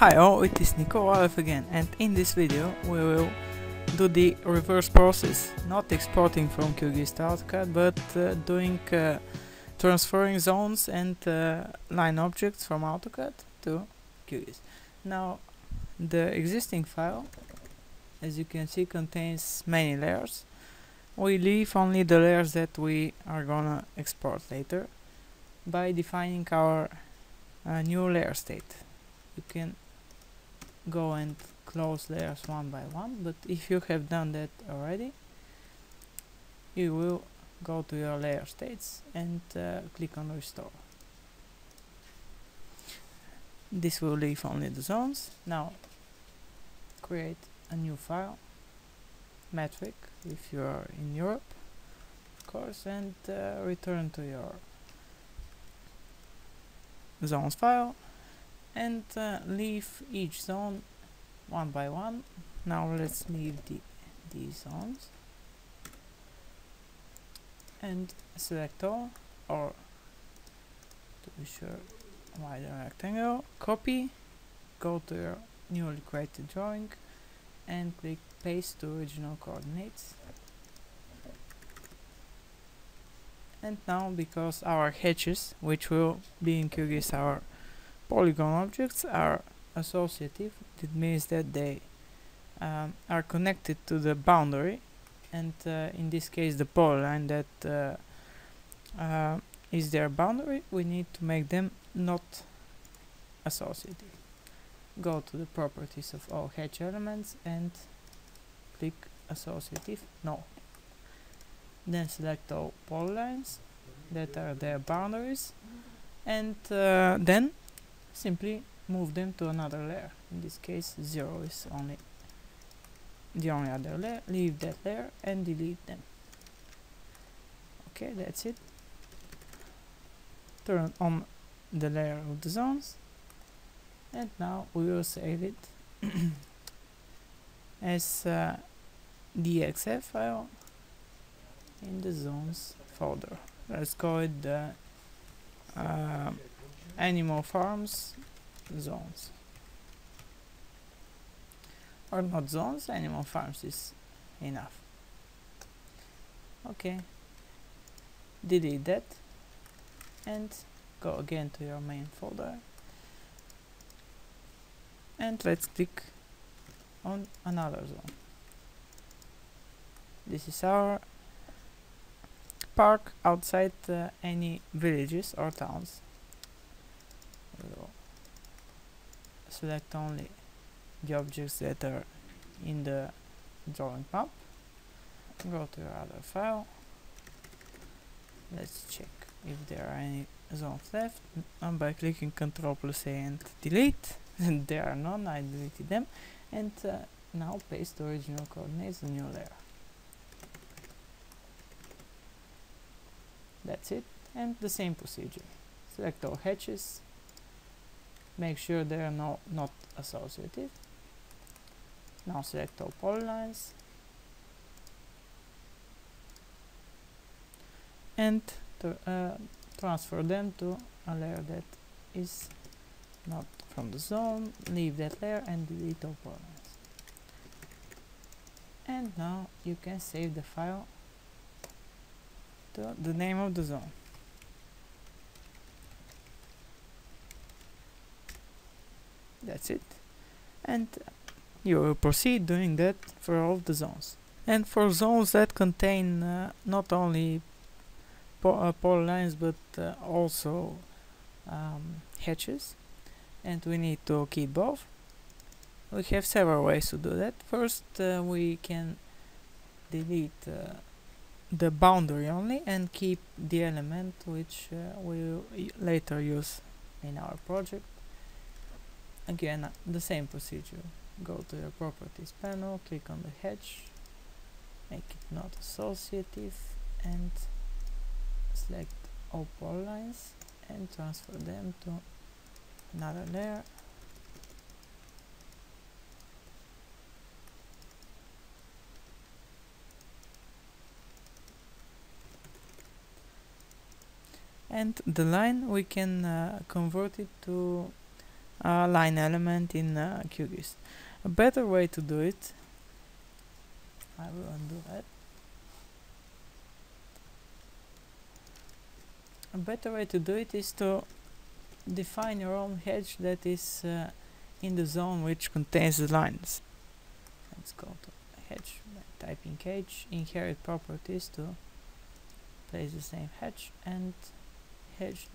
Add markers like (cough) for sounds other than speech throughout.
Hi all, it is Nikola Lalev again and in this video we will do the reverse process, not exporting from QGIS to AutoCAD but uh, doing uh, transferring zones and uh, line objects from AutoCAD to QGIS. Now the existing file as you can see contains many layers. We leave only the layers that we are gonna export later by defining our uh, new layer state. You can go and close layers one by one but if you have done that already you will go to your layer states and uh, click on restore. This will leave only the zones. Now create a new file metric if you are in Europe of course and uh, return to your zones file and uh, leave each zone one by one. Now let's leave the these zones. And select all or to be sure wider rectangle copy go to your newly created drawing and click paste to original coordinates. And now because our hatches which will be in QGIS our polygon objects are associative it means that they um, are connected to the boundary and uh, in this case the polyline that uh, uh, is their boundary we need to make them not associative. Go to the properties of all hatch elements and click associative no. Then select all polylines that are their boundaries and uh, then simply move them to another layer. In this case 0 is only the only other layer. Leave that layer and delete them. Okay that's it. Turn on the layer of the zones. And now we will save it (coughs) as uh, DXF file in the zones folder. Let's call it the uh, animal farms zones. Or not zones animal farms is enough. Okay. Delete that and go again to your main folder. And let's click on another zone. This is our park outside uh, any villages or towns select only the objects that are in the drawing map go to your other file. Let's check if there are any zones left. And by clicking Ctrl plus A and delete (laughs) there are none I deleted them. And uh, now paste the original coordinates in new layer. That's it. And the same procedure. Select all hatches make sure they are no, not associative. Now select all polylines and to, uh, transfer them to a layer that is not from the zone. Leave that layer and delete all polylines and now you can save the file to the name of the zone that's it. And you will proceed doing that for all the zones. And for zones that contain uh, not only po uh, polylines but uh, also um, hatches. And we need to keep both. We have several ways to do that. First uh, we can delete uh, the boundary only and keep the element which uh, we will later use in our project again the same procedure. Go to your properties panel click on the hatch make it not associative and select all polylines and transfer them to another layer. And the line we can uh, convert it to uh, line element in uh, QGIS. A better way to do it, I will undo that. A better way to do it is to define your own hedge that is uh, in the zone which contains the lines. Let's go to hedge by typing hedge, inherit properties to place the same hedge and hedge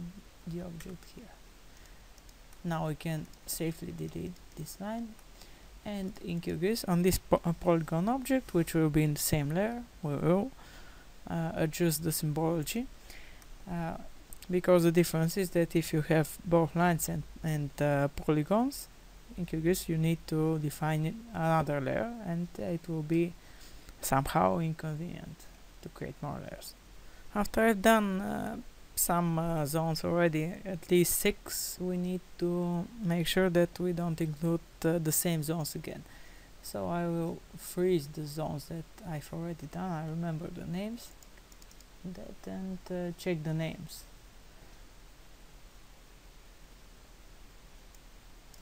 the object here. Now we can safely delete this line and in QGIS on this po uh, polygon object which will be in the same layer we will uh, adjust the symbology uh, because the difference is that if you have both lines and, and uh, polygons in QGIS you need to define another layer and it will be somehow inconvenient to create more layers. After I've done uh, some uh, zones already, at least six, we need to make sure that we don't include uh, the same zones again. So I will freeze the zones that I've already done, I remember the names that and uh, check the names.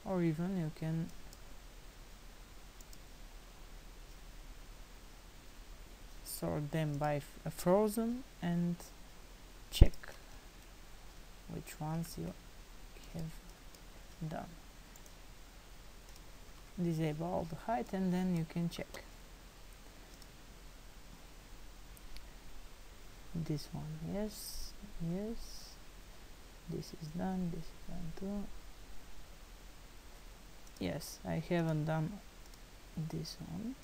Or even you can sort them by frozen and check which ones you have done. Disable all the height and then you can check. This one yes yes. This is done this is done too. Yes I haven't done this one.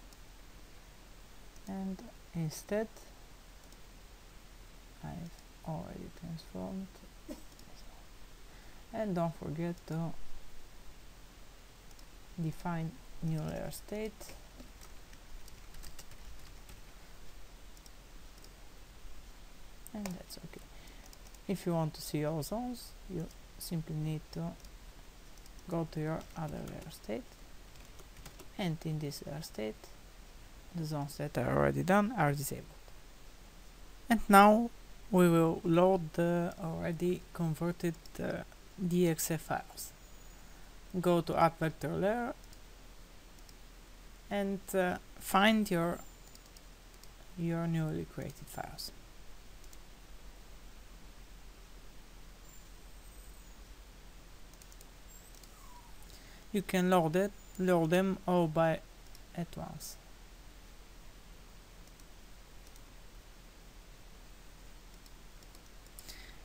And instead I've already transformed and don't forget to define new layer state. And that's okay. If you want to see all zones you simply need to go to your other layer state. And in this layer state the zones that are already done are disabled. And now we will load the already converted uh, DXF files. Go to add vector layer and uh, find your your newly created files. You can load it, load them all by at once.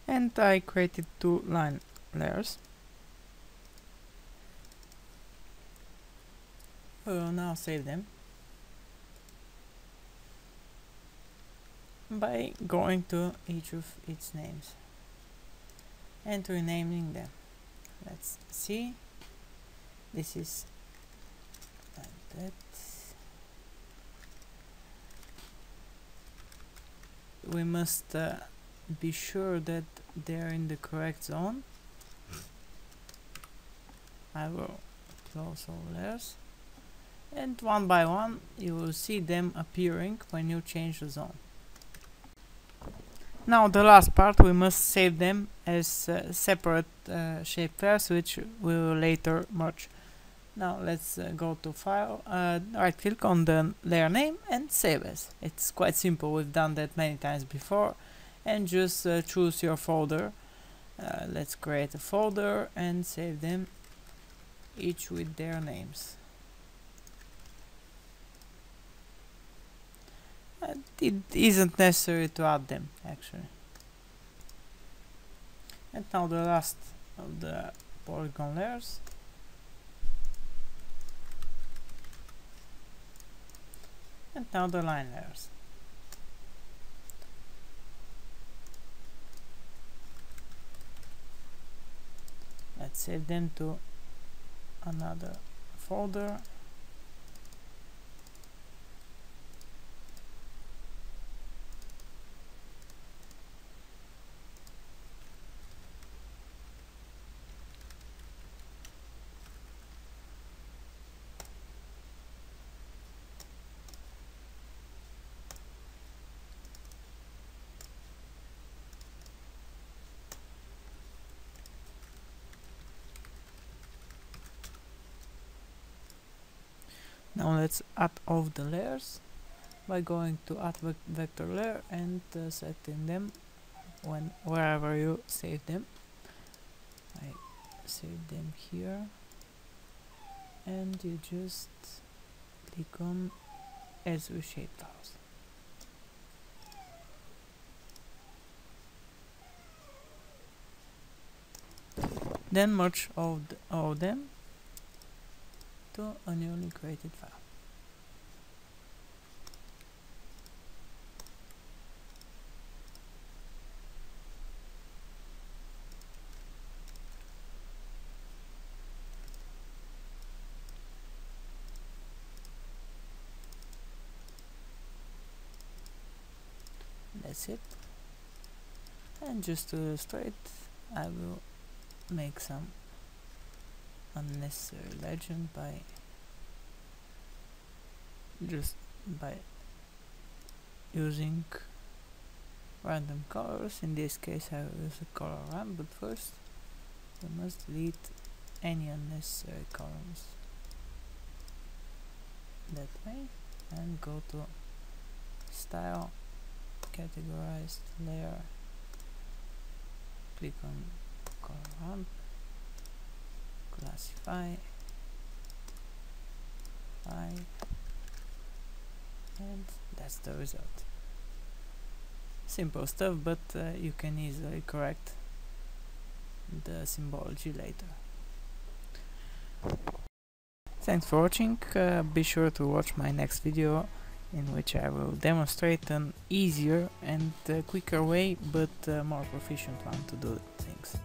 And I created two line layers. We will now save them by going to each of its names and renaming them. Let's see. This is like that. We must uh, be sure that they're in the correct zone I will close all layers and one by one you will see them appearing when you change the zone. Now the last part we must save them as uh, separate uh, shapefiles which we will later merge. Now let's uh, go to file, uh, right click on the layer name and save as. It's quite simple, we've done that many times before and just uh, choose your folder. Uh, let's create a folder and save them each with their names. It isn't necessary to add them actually. And now the last of the polygon layers. And now the line layers. Let's save them to another folder now let's add all the layers by going to add ve vector layer and uh, setting them when wherever you save them. I save them here. And you just click on as with shape files. Then merge all, th all of them to a newly created file that's it. And just uh, to illustrate I will make some unnecessary legend by just by using random colors. In this case I will use a color ramp but first. We must delete any unnecessary columns that way and go to style categorized layer. Click on color ramp classify five and that's the result. Simple stuff but uh, you can easily correct the symbology later. Thanks for watching. Uh, be sure to watch my next video in which I will demonstrate an easier and uh, quicker way but uh, more proficient one to do things.